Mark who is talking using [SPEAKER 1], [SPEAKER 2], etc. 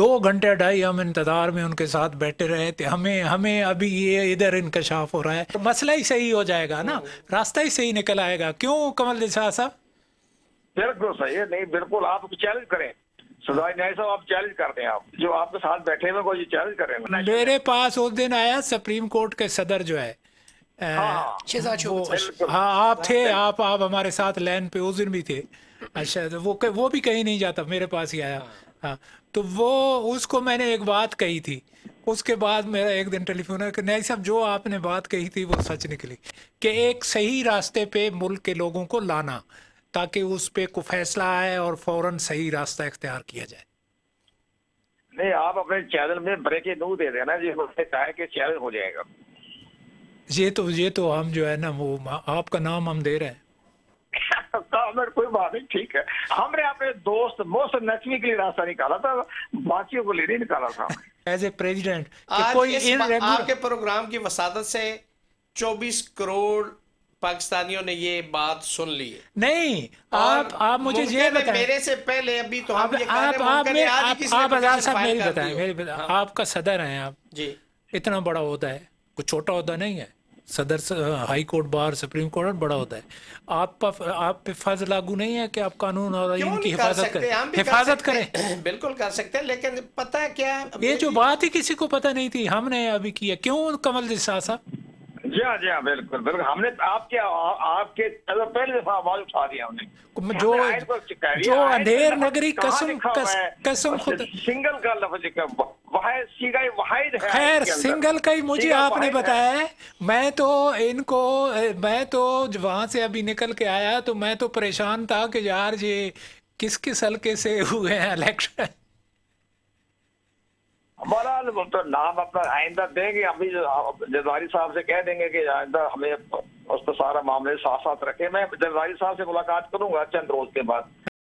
[SPEAKER 1] दो घंटे ढाई हम इंतज़ार में उनके साथ बैठे रहे थे। हमें हमें अभी ये इधर इनकशाफ हो रहा है। तो मसला ही सही हो जाएगा ना? रास्ता ही सही निकल आएगा। क्यों कमल दिशा साहब?
[SPEAKER 2] बिल्कुल सही है। नहीं बिल्कुल आप चैलेंज करें। सदाई न्याय साहब आप चैलेंज करते हैं आप। जो आपके साथ बैठे हुए कोई चैलेंज करें।
[SPEAKER 1] मेरे पास उस दिन आया सुप्रीम कोर्ट के सदर जो है।
[SPEAKER 2] हाँ
[SPEAKER 1] वो
[SPEAKER 3] शोकत
[SPEAKER 1] हाँ आप थे आप आप हमारे साथ लैन पे उस दिन भी थे। अच्छा तो वो वो भी कहीं नहीं जाता मेरे पास ही आया। हाँ तो वो उसको मैंने एक बात कही थी। उसके बाद मेरा एक दिन टेलीफोन है कि नहीं साहब जो आपने बात कही थी वो सच निकली कि एक सही रास्ते पे मुल्क के लोगों को लाना ताकि उस पे को फैसला आए और फ़ौरन सही रास्ता इख्तियार किया जाए।
[SPEAKER 2] नहीं आप अपने चैनल में ब्रेकिंग न्यूज़ दे देना जी कहा कि चैलेंज हो जाएगा।
[SPEAKER 1] ये तो ये तो हम जो है ना वो आपका नाम हम दे रहे हैं।
[SPEAKER 2] कमेंट कोई बात नहीं ठीक है। हमने अपने दोस्त मोहसिन नकवी के लिए रास्ता निकाला था बाकियों को लिए नहीं निकाला था।
[SPEAKER 1] एज ए प्रेसिडेंट
[SPEAKER 3] आज
[SPEAKER 1] कोई
[SPEAKER 3] आपके प्रोग्राम की वसादत से 24 करोड़ पाकिस्तानियों ने ये बात सुन ली है।
[SPEAKER 1] नहीं आप आप मुझे ये
[SPEAKER 3] है
[SPEAKER 1] बताएँ।
[SPEAKER 3] मेरे से पहले अभी तो हम
[SPEAKER 1] आप
[SPEAKER 3] ये कह
[SPEAKER 1] आप
[SPEAKER 3] रहे हैं,
[SPEAKER 1] आप मेरे
[SPEAKER 3] है ही
[SPEAKER 1] आप आप आज़ाद साहब मेरी बताएँ मेरी बताएँ आपका सदर हैं आप।
[SPEAKER 3] जी।
[SPEAKER 1] इतना बड़ा होता है कुछ छोटा होता नहीं है। सदर high court bar supreme court बड़ा होता है। आप पर आप पे फ़र्ज़ लागू नहीं है कि आप कानून और इनकी हिफाजत करें? हिफाजत करें।
[SPEAKER 3] बिल्कुल कर सकते हैं लेकिन पता है क्या
[SPEAKER 1] ये जो बात ही किसी को पता नहीं थी हमने अभी किया। क्यों कमल जिस साहब?
[SPEAKER 2] जी हाँ जी हाँ बिल्कुल बिल्कुल। हमने आपके आपके चलो पहली दफ़ा आवाज़ उठा दिया हमने।
[SPEAKER 1] जो जो अंधेर नगरी कसम कस, कसम खुद
[SPEAKER 2] सिंगल का लफ्ज वाहिद है
[SPEAKER 1] खैर। सिंगल का ही मुझे आपने बताया है। मैं तो इनको मैं तो वहाँ से अभी निकल के आया तो मैं तो परेशान था कि यार ये किस किस हल्के से हुए हैं इलेक्शन?
[SPEAKER 2] हमारा तो नाम अपना आइंदा देंगे, अभी जरदारी साहब से कह देंगे कि आइंदा हमें उस पर सारा मामले साथ साथ रखे। मैं जरदारी साहब से मुलाकात करूँगा चंद रोज के बाद।